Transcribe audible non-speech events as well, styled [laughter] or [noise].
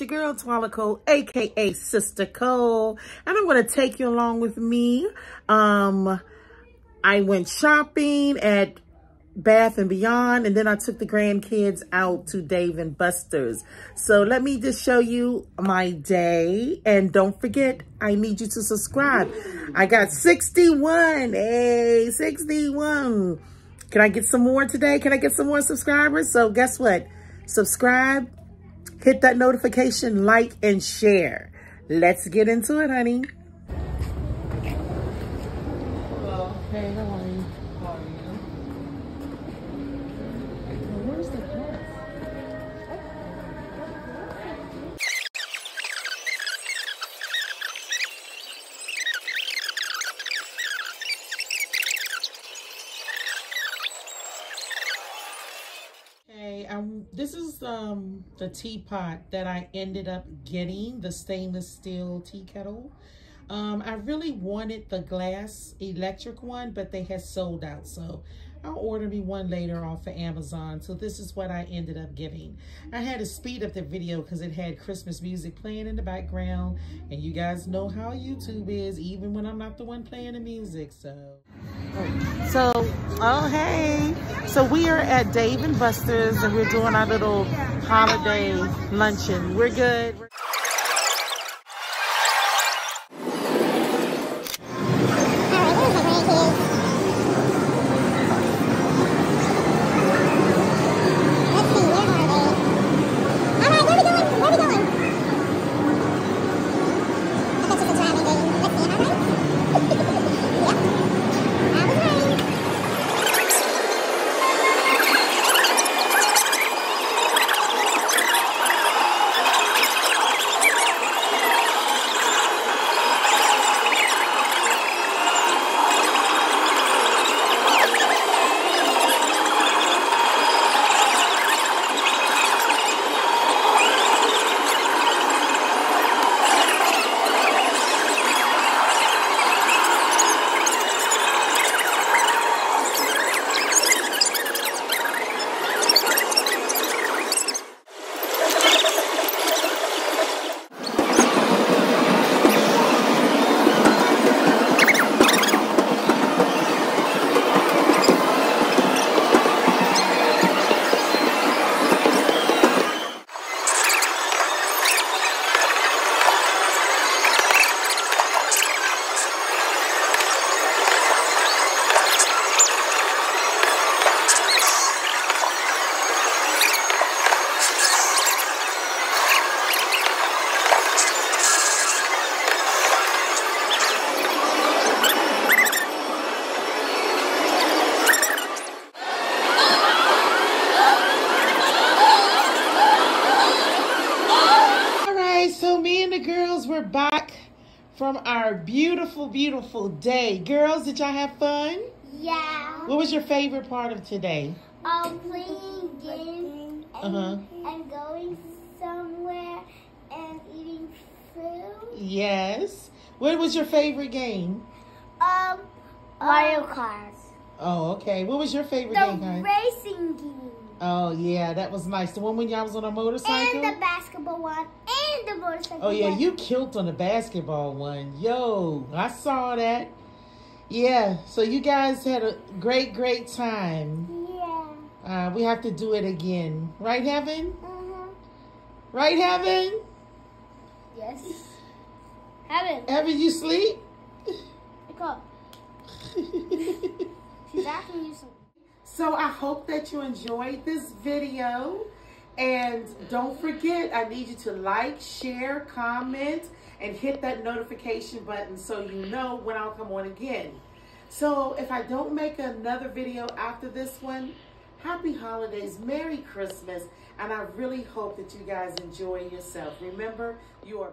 it's your girl, Twala Cole, aka Sister Cole. And I'm to take you along with me. Um, I went shopping at Bath and Beyond, and then I took the grandkids out to Dave and Buster's. So let me just show you my day. And don't forget, I need you to subscribe. I got 61. Hey, 61. Can I get some more today? Can I get some more subscribers? So guess what? Subscribe, hit that notification, like, and share. Let's get into it, honey. Hello. Hey, how are you? How are you? Um, this is um the teapot that I ended up getting, the stainless steel tea kettle. Um, I really wanted the glass electric one, but they had sold out, so I'll order me one later off of Amazon. So this is what I ended up getting. I had to speed up the video because it had Christmas music playing in the background, and you guys know how YouTube is, even when I'm not the one playing the music, so. So, oh hey. So we are at Dave and Buster's and we're doing our little holiday luncheon. We're good. We're All right, so me and the girls we're back from our beautiful, beautiful day. Girls, did y'all have fun? Yeah. What was your favorite part of today? Um, playing games and, Uh-huh. and going somewhere and eating food. Yes. What was your favorite game? Um, Mario Kart. Oh, okay. What was your favorite The game, guys? racing game. Oh, yeah, that was nice. The one when y'all was on a motorcycle? And the basketball one. And the motorcycle Oh, yeah, one. you killed on the basketball one. Yo, I saw that. Yeah, so you guys had a great, great time. Yeah. Uh, we have to do it again. Right, Heaven? Uh-huh. Right, Heaven? Yes. Heaven. Heaven, you sleep? Nicole. [laughs] She's asking you something. So I hope that you enjoyed this video. And don't forget, I need you to like, share, comment, and hit that notification button so you know when I'll come on again. So if I don't make another video after this one, happy holidays, Merry Christmas, and I really hope that you guys enjoy yourself. Remember, you are